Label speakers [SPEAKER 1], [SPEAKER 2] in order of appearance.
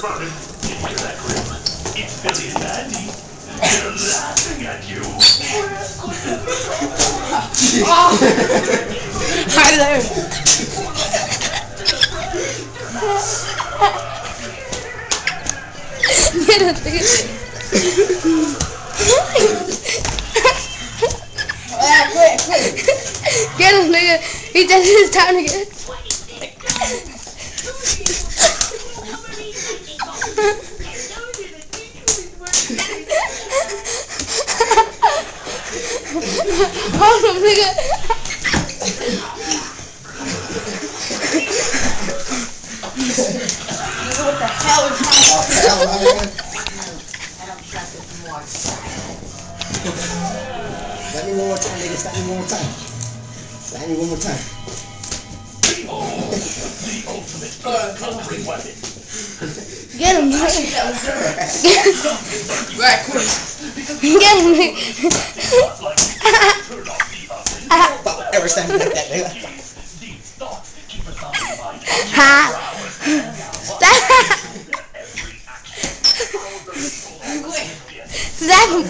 [SPEAKER 1] about it. You hear that, Grim? It's Billy and Mandy. They're laughing at you. oh!
[SPEAKER 2] Hi there. Get him, nigga. He does his time to Hold him, nigga.
[SPEAKER 3] What the hell is wrong?
[SPEAKER 4] Hell, I
[SPEAKER 3] don't trust it more.
[SPEAKER 4] Slap me one more time, nigga. Slap me one more time. Slap me one more time.
[SPEAKER 1] Behold, the ultimate country weapon.
[SPEAKER 2] Get him, nigga.
[SPEAKER 3] Right, quick.
[SPEAKER 2] Get him, nigga.
[SPEAKER 1] Not like turn off the oven.
[SPEAKER 4] Don't ever slap me like that, nigga.
[SPEAKER 1] These thoughts keep us on the mind.
[SPEAKER 2] Ha.
[SPEAKER 1] Every